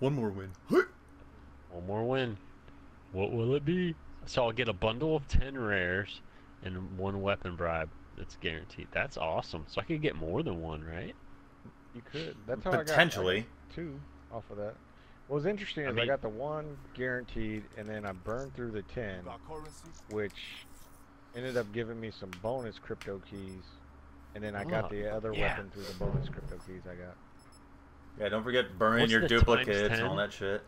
One more win. One more win. What will it be? So I'll get a bundle of 10 rares and one weapon bribe. That's guaranteed. That's awesome. So I could get more than one, right? You could. That's how I got- I got Potentially. two off of that. What was interesting I is I mean- got the one guaranteed, and then I burned through the ten, which ended up giving me some bonus crypto keys, and then I got Oh, the other yeah. weapon through the bonus crypto keys I got. Yeah, don't forget burning What's your duplicates and all that shit.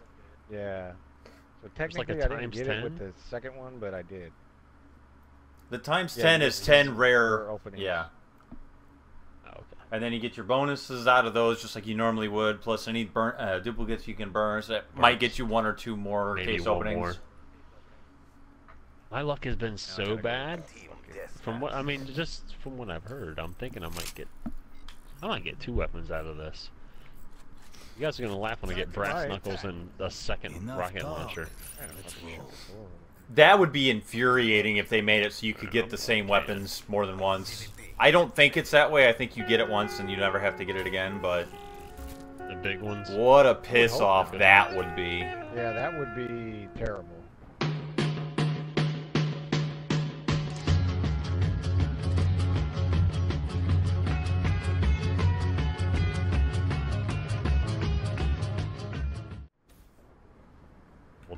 Yeah. So like technically, I didn't times get it with the second one, but I did. The times Yeah, 10 is 10 rare. rare openings. Yeah. Oh, okay. And then you get your bonuses out of those just like you normally would, plus any burn uh, duplicates you can burn. So that might get you one or two more Maybe case one openings. more. My luck has been so gotta bad. From what I mean, just from what I've heard, I'm thinking I might get, I might get two weapons out of this. You guys are gonna laugh when I get brass Right. knuckles and a second Enough rocket talk. launcher. Man, that's shit before. That would be infuriating if they made it so you could get the same weapons more than once. I don't think it's that way. I think you get it once and you never have to get it again, but The big ones. what a piss off that would be. Yeah, that would be terrible.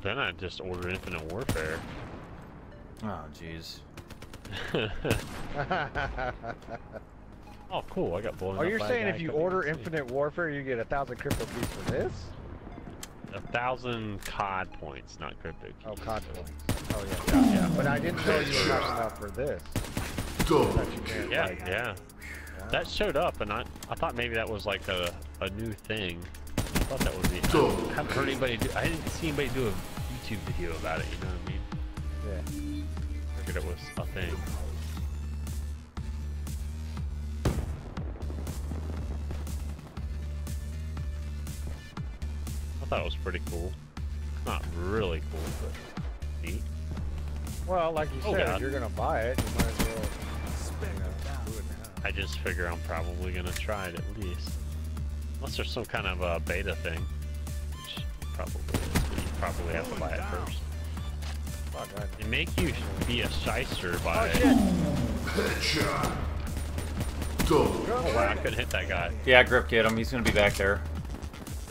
Then I just order Infinite Warfare. Oh, jeez. oh, cool! I got blown. oh, up you're by saying if you order. Infinite Warfare, you get a thousand crypto keys for this? a thousand COD points, not crypto keys. Oh, COD points. Oh yeah, yeah, yeah. But I didn't know you were talking about for this. I thought Yeah, like, yeah. That showed up, and I I thought maybe that was like a a new thing. I thought that would be. I haven't heard anybody do. I didn't see anybody do a YouTube video about it. You know what I mean? Yeah. I Figured it was a thing. I thought it was pretty cool. Not really cool, but neat. Well, like you Oh, said, God. if you're gonna buy it, you might as well, you know, do it now. I just figure I'm probably gonna try it at least. Unless there's some kind of a beta thing. Which probably is, but you probably have to buy it first. Fuck, They make you be a shyster Oh by shit! Oh wow, I couldn't hit that guy. Yeah, grip get him. He's gonna be back there.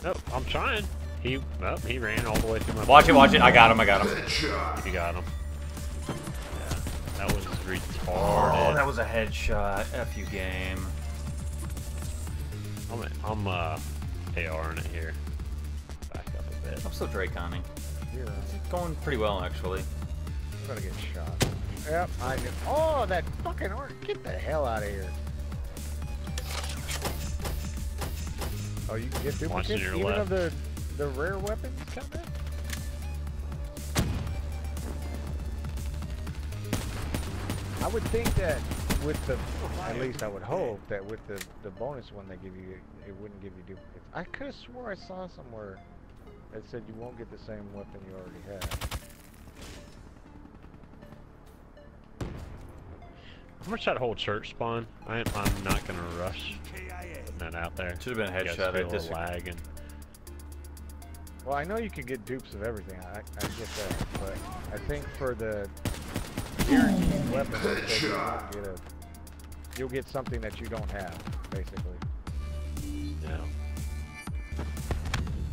Nope, I'm trying. He, oh, he ran all the way through my. Watch it, watch it. I got him. I got him. You got him. Yeah, that was retarded. Oh, that was a headshot. F you game. I'm, I'm uh, ARing it here. Back bit. I'm still Draconing. Here, It's going pretty well actually. I'm gonna get shot. Yep, I knew. Oh, that fucking orc! Get the hell out of here! Oh, you can get Watching duplicates your even left. of the the rare weapons, Captain? I would think that with the, at least I would hope that with the the bonus one they give you, it wouldn't give you duplicates. I could have swore I saw somewhere that said you won't get the same weapon you already have. I'm gonna try to hold church spawn. I, I'm not gonna rush putting that out there. Should have been a headshot. I feel lag and Well, I know you can get dupes of everything. I, I get that, but I think for the guaranteed weapon, you won't get a, you'll get something that you don't have, basically. yeah.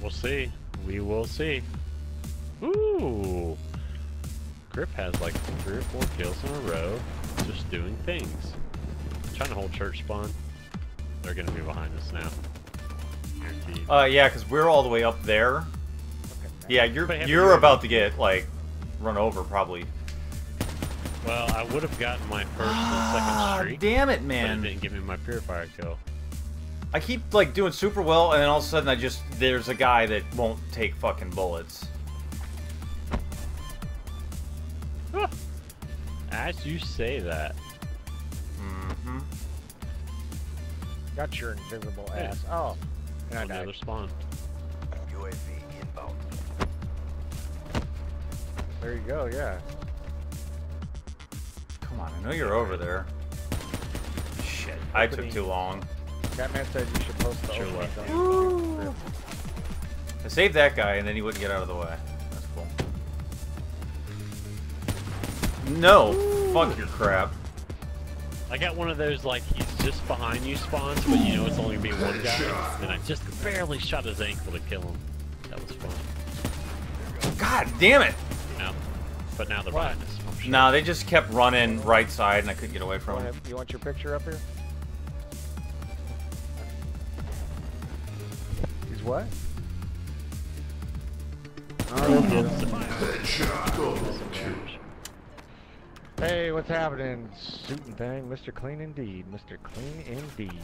We'll see. We will see. Ooh. Grip has like three or four kills in a row, just doing things. trying to hold church spawn. They're gonna be behind us now. Guaranteed. Uh, yeah, because we're all the way up there. Okay, Yeah, you're you're about to get like run over probably. Well, I would have gotten my first and Ah, second streak, damn it, but it man! didn't give me my purifier kill. I keep like doing super well, and then all of a sudden I just there's a guy that won't take fucking bullets. As you say that, Mm-hmm. Got your invisible Hey. ass. Oh, and I on died. other spawn. UAV inbound. There you go. Yeah. Come on, I know you're over there. Shit, I took too long. Catman said you should post the Sure openings left. on your script. I saved that guy, and then he wouldn't get out of the way. That's cool. No! Fuck your crap. I got one of those like he's just behind you spawns, but you know it's only gonna be one guy, and I just barely shot his ankle to kill him. That was fun. God damn it! Now, but now they're What? behind us. I'm sure. Nah, they just kept running right side, and I couldn't get away from want, them. you want your picture up here? What? Hey, what's happening? Suit and thing, Mr. Clean indeed, Mr. Clean indeed.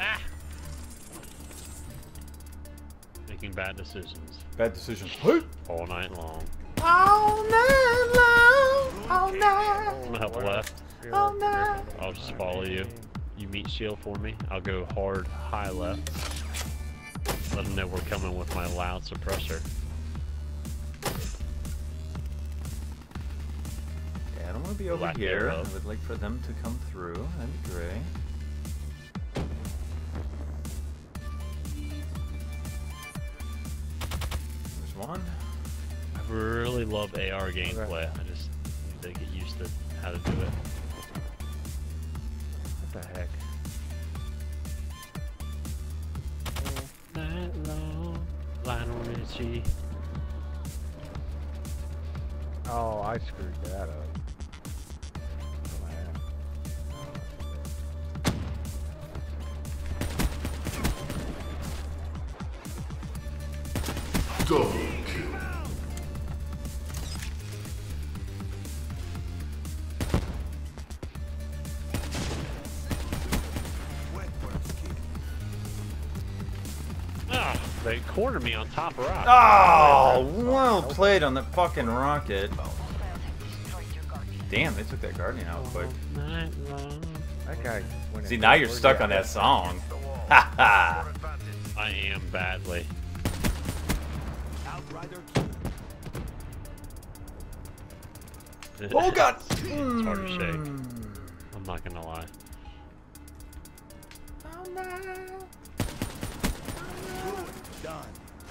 ah! Making bad decisions Bad decisions. all night long. All night long, all night. I'm gonna help left. Oh, no. I'll just follow you. You meet shield for me. I'll go hard, high left. Let them know we're coming with my loud suppressor. Yeah, I don't want to be over Black here. arrow. I would like for them to come through. That'd be great. There's one. I really love AR gameplay. I just need to get used to how to do it. What the heck? Night long, Lionel Richie. Oh, I screwed that up. Cornered me on top rock. Oh, well played on the fucking rocket. Damn, they took that guardian out quick. Night. That guy went See, now you're stuck on that song. Ha ha. I am badly. Oh god. It's mm. hard to shake. I'm not gonna lie.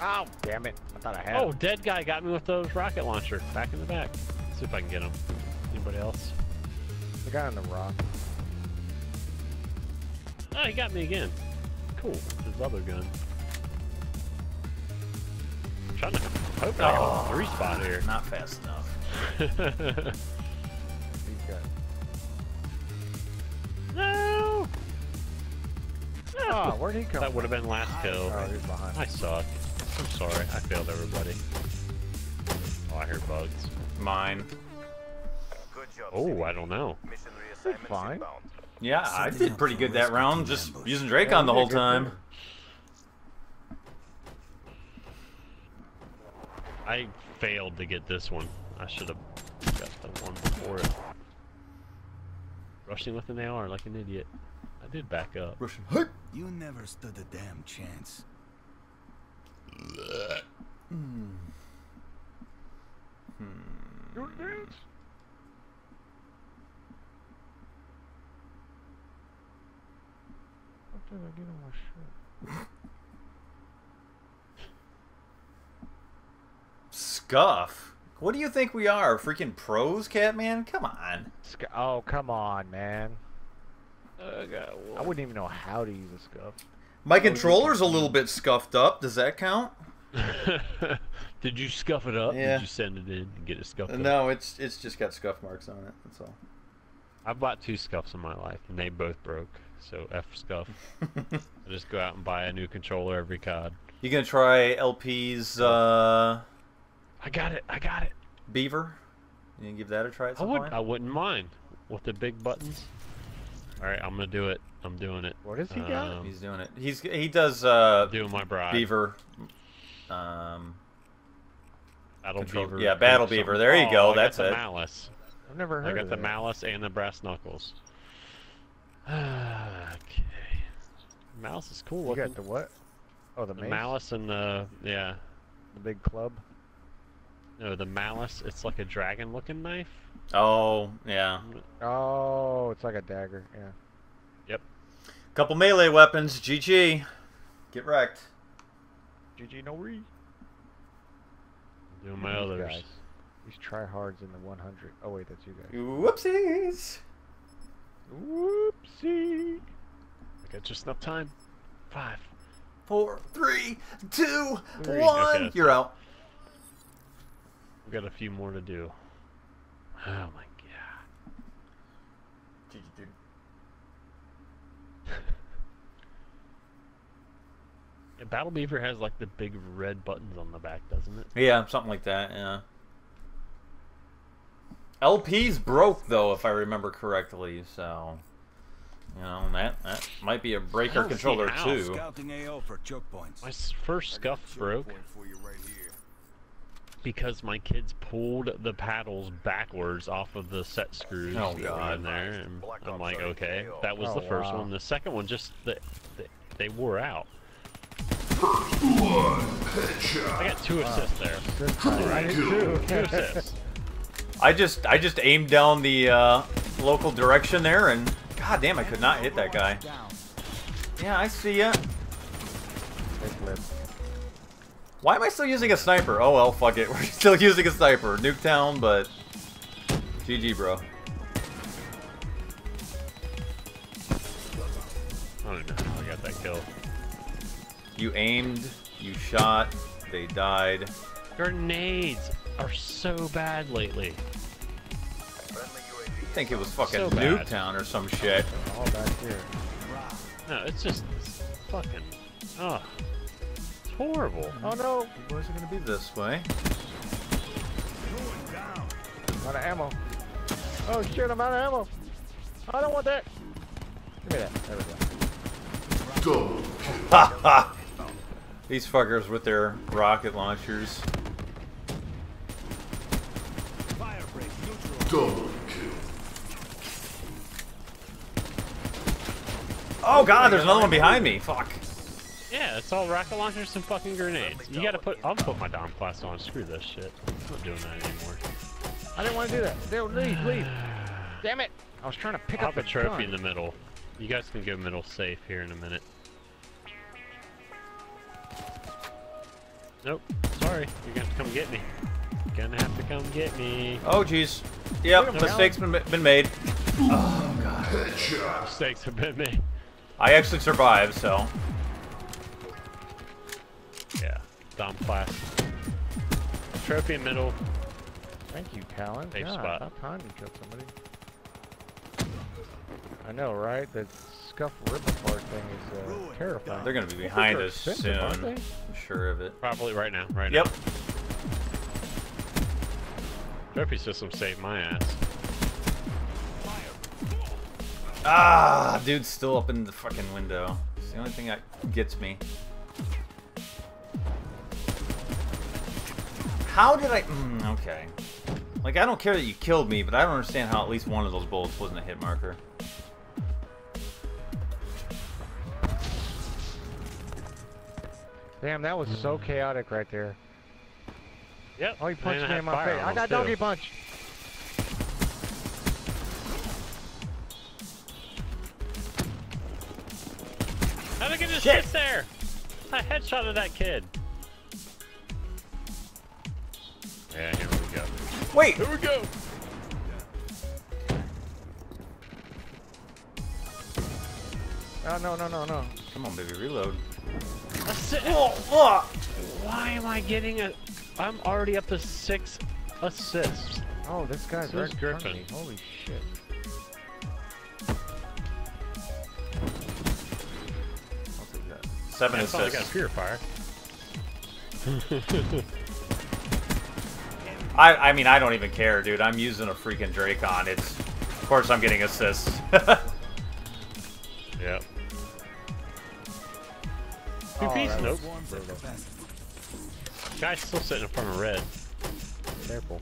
Ow! Damn it! I thought I had. Oh, him. dead guy got me with those rocket launcher. Back in the back. see if I can get him. Anybody else? the guy on the rock. Oh, he got me again. Cool. His other gun. I'm trying to. Hoping I got a three spot here. Not fast enough. He's got. Oh, where'd he come? That would have been last kill. Oh, he's behind. I suck. I'm sorry. I failed everybody. Oh, I hear bugs. Mine. Oh, I don't know. Mission fine. Yeah, I did pretty good that round, just using Drakon the whole time. I failed to get this one. I should have got the one before it. Rushing with an AR like an idiot. I did back up. Russian. You never stood a damn chance. What did I get on my shirt? Scuff. What do you think we are? Freaking pros, Catman? Come on. Sc- oh, come on, man. I wouldn't even know how to use a scuff. My controller's a little bit scuffed up. Does that count? Did you scuff it up? Yeah. Did you send it in and get it scuffed up? No, it's it's just got scuff marks on it. That's all. I've bought two scuffs in my life, and they both broke. So F scuff. I just go out and buy a new controller every COD. You gonna try LP's uh, I got it. I got it. Beaver? You gonna give that a try at I would. point? I wouldn't mind with the big buttons. All right, I'm gonna do it. I'm doing it. What has he got? Um, He's doing it. He's he does uh, doing my bride. Beaver. Um, Battle Control- Beaver. yeah, Battle something. Beaver. There you Oh, go, I got that's the it. Malice. I've never I got of the that. Malice and the Brass Knuckles. okay. Malice is cool You looking. got the what? Oh, the, the mace? Malice and the yeah. The big club? No, the malice. It's like a dragon-looking knife. Oh, yeah. Oh, it's like a dagger. Yeah. Yep. Couple melee weapons. GG. Get wrecked. GG no re. Doing my These others. guys. These tryhards in the 100. Oh wait, that's you guys. Whoopsies. Whoopsie. I got just enough time. Five. Four, three, two, Three. one. Okay, You're out. We got a few more to do. Oh my god. GG, dude. Yeah, Battle Beaver has like the big red buttons on the back, doesn't it? Yeah, something like that. Yeah. LP's broke though, if I remember correctly. So, you know that that might be a breaker controller too. Scouting AO for choke points. My first scuff broke for you right here. Because my kids pulled the paddles backwards off of the set screws Oh, God. in there, and Black I'm like, okay, KO. that was Oh, the first wow. one. The second one just they, they, they wore out. I got two assists there. Good time. I did. Two assists. I just I just aimed down the uh, local direction there, and god damn, I could not hit that guy. Yeah, I see ya. Why am I still using a sniper? Oh well, fuck it. We're still using a sniper. Nuketown, but GG, bro. I don't know how I got that kill. You aimed, you shot, they died. Grenades are so bad lately. I think it was fucking So. Nuketown or some shit. All back here. No, it's just it's fucking. Ugh. It's horrible. Mm-hmm. Oh no! Where's it gonna be this way? Out of ammo. Oh shit! I'm out of ammo. I don't want that. Give me that. There we go. Ha ha! These fuckers with their rocket launchers. Fire break neutral. Oh god, there's another one behind me. Fuck. Yeah, it's all rocket launchers and fucking grenades. You gotta put. I'll put my Dom class on. Screw this shit. I'm not doing that anymore. I didn't want to do that. Dude, leave, leave. Damn it! I was trying to pick I'll up have the a trophy gun. in the middle. You guys can go middle safe here in a minute. Nope. Sorry. You're gonna have to come get me. Gonna have to come get me. Oh jeez. Yep, Look at mistakes been, been made. Oh god. Mistakes have been made. I actually survived, so. Yeah. Dom class. Trophy in middle. Thank you, Talon. Safe God, spot. About time you killed somebody. I know, right? That scuff rip apart thing is uh, Ruin. terrifying. They're gonna be behind us soon. aren't they? I'm sure of it. Probably right now. Right Yep. now. Yep. Trophy system saved my ass. Ah, dude's still up in the fucking window. It's the only thing that gets me. How did I? Mm, okay. Like I don't care that you killed me, but I don't understand how at least one of those bullets wasn't a hit marker. Damn, that was so chaotic right there. Yep. Oh, he punched me in my face. I got too. doggy punch. How'd I get this Shit. shit there? I headshotted that kid. Wait, Here we go. Oh, no, no, no, no. come on, baby, reload. Assi- Oh, oh. Why am I getting a? I'm already up to six assists. Oh, this guy's So right in Griffin. me. Holy shit. I'll take that. Seven I thought I got assists. purifier. I, I mean, I don't even care, dude. I'm using a freaking Drakon. It's, of course, I'm getting assists. Yep. Two Oh, piece, nope. Swarms at capacity. Guy's still sitting in front of red. Careful.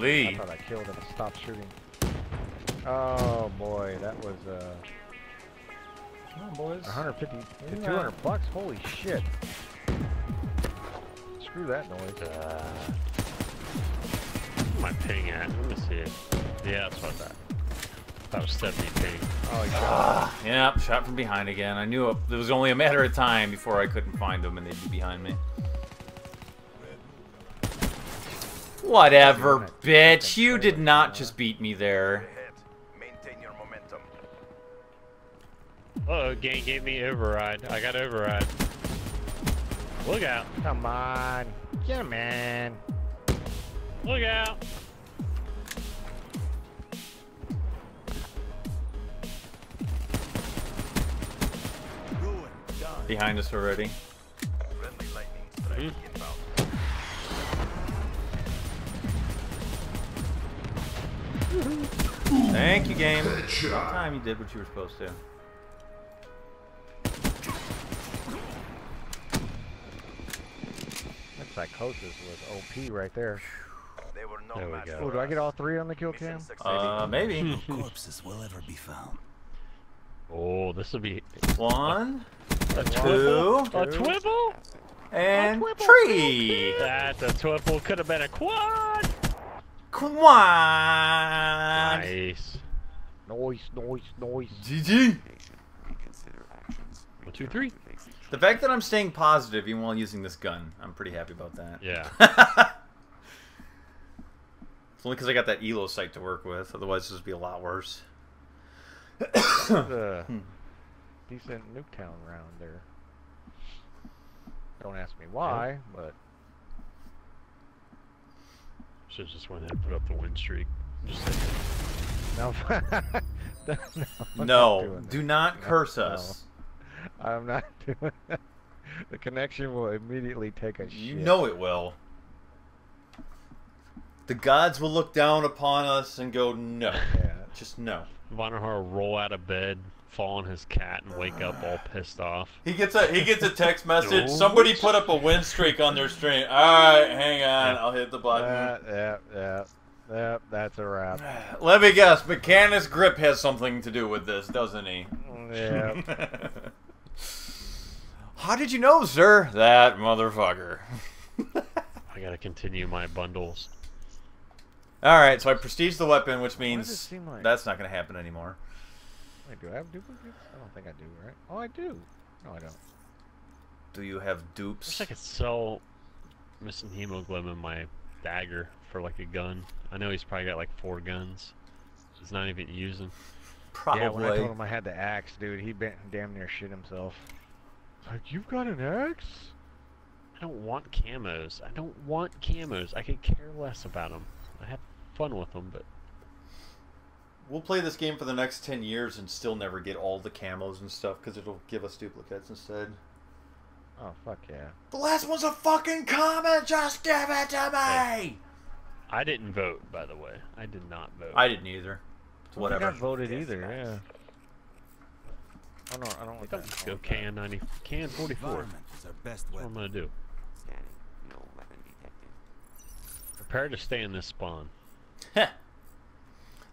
Thank I thought I killed him. Stop shooting. Oh boy, that was uh Come on, boys. 150 to Isn't 200 that- bucks. Holy shit! Screw that noise. Uh, where's my ping at? Let me see it. Yeah, that's what that. That was 70 ping. Oh, you got Ah, yep, shot from behind again. I knew it, it was only a matter of time before I couldn't find them and they'd be behind me. Whatever, bitch. You did not just beat me there. Ahead. Maintain your momentum. Oh, game gave me override. I got override. Look out! Come on, get him, man. Look out! Behind us already. Friendly lightning strike Hmm. Thank you, game. About time you did what you were supposed to. That psychosis was OP right there. They were no There we go. for Oh, do I get all three on the kill cam? Uh, maybe. Corpses will ever be found. Oh, this will be One, a two, A twibble? and Twibble, three. That's a twibble. Could have been a quad. Come on. Nice. Noise, noise, noise. GG. One, two, three. The fact that I'm staying positive even while using this gun, I'm pretty happy about that. Yeah. It's only because I got that Elo site to work with. Otherwise, this would be a lot worse. That a Hmm. decent Nuketown round there. Don't ask me why, but Should just went ahead and put up the win streak. Just no. no, No, do not curse no. us. I'm not doing that. The connection will immediately take a You shit. know it will. The gods will look down upon us and go, no. Yeah. Just no. Vonderhaar will roll out of bed, fall on his cat, and wake up all pissed off. He gets a he gets a text message. Somebody put up a win streak on their stream. All right, hang on. I'll hit the button. That, yeah, yeah, yeah. That's a wrap. Let me guess. Mechanus Grip has something to do with this, doesn't he? Yeah. How did you know, sir? That motherfucker. I gotta continue my bundles. All right, so I prestige the weapon, which means like- that's not going to happen anymore. Wait, do I have duplicates? I don't think I do, right? Oh, I do. No, I don't. Do you have dupes? I could sell missing hemoglobin my dagger for like a gun. I know he's probably got like four guns. He's not even using. Probably. Yeah, when I told him I had the axe, dude, he bent damn near shit himself. Like, you've got an axe? I don't want camos. I don't want camos. I could care less about them. I have fun with them, but We'll play this game for the next 10 years and still never get all the camos and stuff because it'll give us duplicates instead. Oh, fuck yeah. The last one's a fucking comment. Just give it to me. Hey. I didn't vote, by the way. I did not vote. I didn't either. It's I don't think whatever. I voted either, yeah. Oh, no, I don't want that. Let's go can 90, KN-44. Is our best That's what I'm gonna do. Prepare to stay in this spawn.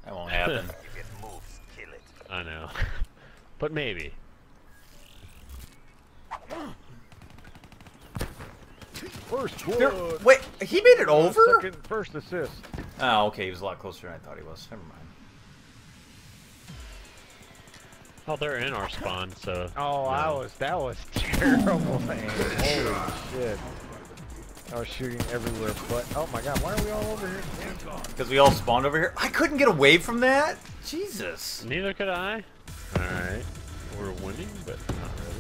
That won't happen. If it moves, kill it. I know. but maybe. First There- blood! wait, he made it over? Second, first assist. Oh, okay. He was a lot closer than I thought he was. Never mind. Oh, they're in our spawn, so. Oh, I was, that was terrible, man. Holy shit. I was shooting everywhere, but, oh my god, why are we all over here? Because we all spawned over here. I couldn't get away from that. Jesus. Neither could I. Alright. We're winning, but not really.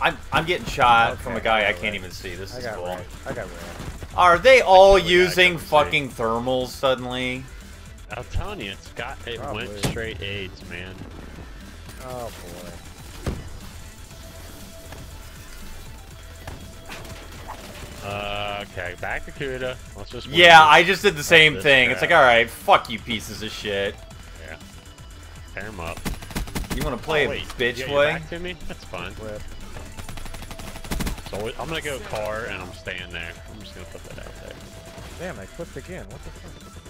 I'm I'm getting shot from a guy I alright. can't even see. This I is got cool. red. I got red. Are they all using couldn't see. fucking thermals suddenly? I'm telling you, it's got it went straight AIDS, man. Oh boy. Uh, okay, back to Kuda. Let's just. Yeah, this. I just did the same this thing. It's like, all right, fuck you, pieces of shit. Yeah. Tear him up. You want to play Oh, a wait, bitch you got your way? Back to me? That's fine. Flip. So I'm gonna go car and I'm staying there. I'm just gonna put that out there. Damn, I flipped again. What the fuck?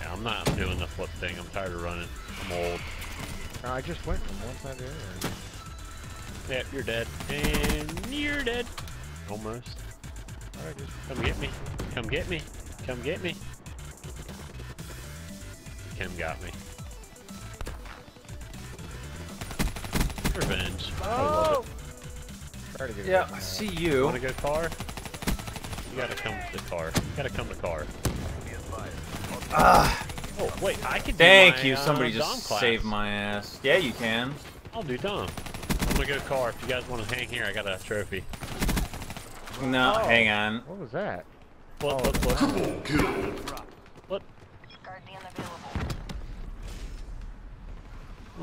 Yeah, I'm not doing the flip thing. I'm tired of running. I'm old. No, I just went from one side to the other. Yep, you're dead. And you're dead. Almost. Alright, just Come get me. Come get me. Come get me. Kim got me. Revenge. I try to get Yeah, I see it. you. Wanna go car? You gotta come to the car. You gotta come to car. Ah, Oh, wait, I can do thank my, you. uh, Somebody Dom just class. saved my ass. Yeah, you can. I'll do Dom. I'm gonna go car. If you guys wanna hang here, I got a trophy. No, Oh. hang on. What was that? Flip, Oh. flip, flip. Flip. Guardian available.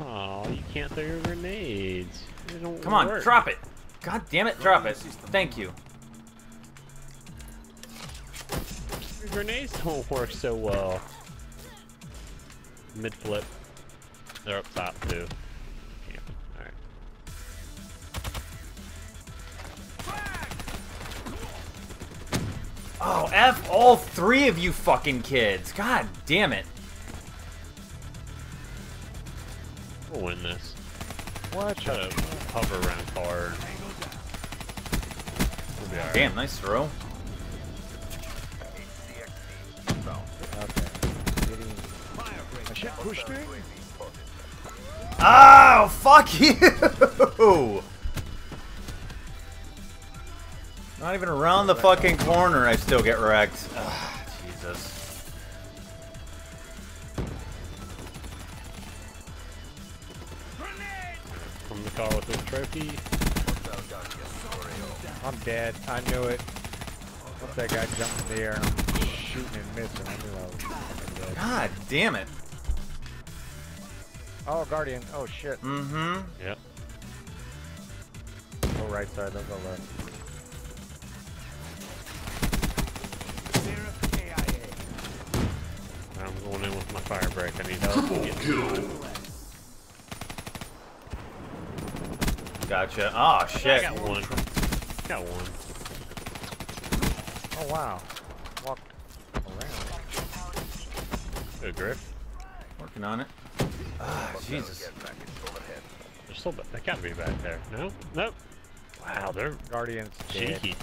Oh, you can't throw your grenades. They don't Come on, work. drop it. God damn it, drop it. Thank you. Your grenades don't work so well. Mid flip. They're up top too. Oh, F all three of you fucking kids. God damn it. We'll win this. What? Try to hover around hard. We'll be alright. Damn, nice throw. Okay. Getting my shit pushed in. Oh, fuck you! Not even around the fucking corner, I still get wrecked. Ugh, Jesus. From the car with this trophy. I'm dead. I knew it. Once that guy jumped in the air and I'm shooting and missing, I knew I was fucking dead. God damn it. Oh, Guardian. Oh, shit. Mm-hmm. Yep. Go right side, don't go left. Break. I need help. Get- Gotcha. Oh, I shit. got one. Got one. Oh, wow. Walked around. Good Griff. Working on it. Ah, Jesus. There's still, they gotta be back there. No? Nope. Wow, they're Guardian's dead. cheeky.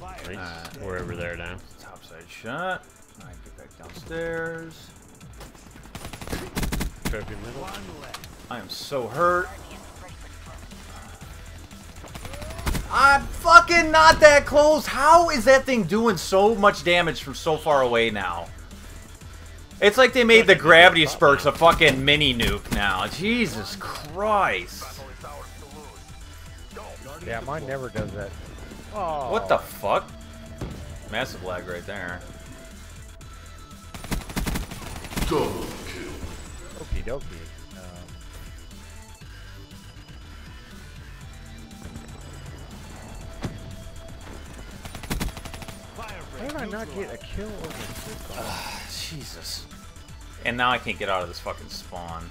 Nice. Uh, We're over there now. Topside shot. I get back downstairs. Trophy middle. I am so hurt. I'm fucking not that close. How is that thing doing so much damage from so far away now? It's like they made the gravity spurts a fucking mini nuke now. Jesus Christ. Yeah, mine never does that. Oh. What the oh. fuck? Massive lag right there. Okie dokie. Um, how did I not get a kill over this? Jesus. And now I can't get out of this fucking spawn.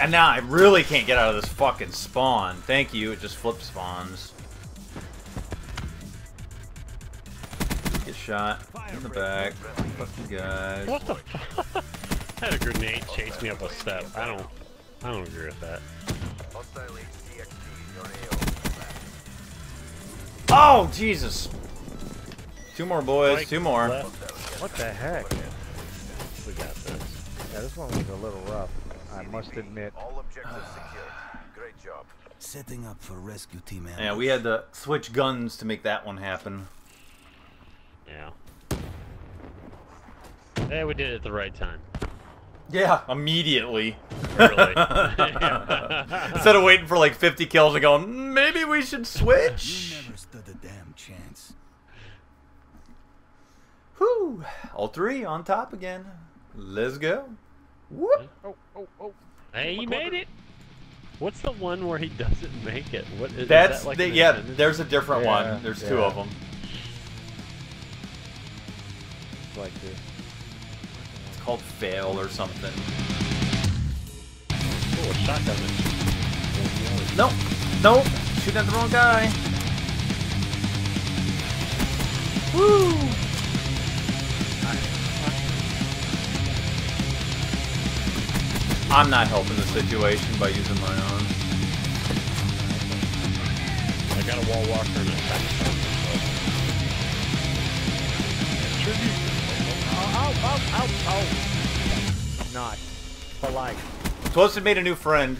And now I really can't get out of this fucking spawn. Thank you, it just flip spawns. Get shot in the back. Fuck you guys. What the fuck? I had a grenade chase me up a step. I don't. I don't agree with that. Oh, Jesus. Two more boys, Mike two more. left. What the heck? We got this. Yeah, this one was a little rough. I must admit. All objectives secured. Great job. Setting up for rescue team Yeah, we had to switch guns to make that one happen. Yeah. Yeah, we did it at the right time. Yeah, immediately. Early. Instead of waiting for like 50 kills and going, maybe we should You switch. never stood a damn chance. Whew. All three on top again. Let's go. Whoop. Oh, oh, oh. hey, you made it. What's the one where he doesn't make it? What is, is That's that like the, yeah. Independence? There's a different Yeah, one. There's two of them. Like this called Fail or something. Oh, a shotgun. Nope. Nope. Shooting at the wrong guy. Woo! I'm not helping the situation by using my own. I got a wall walker tribute not polite. Twosted made a new friend.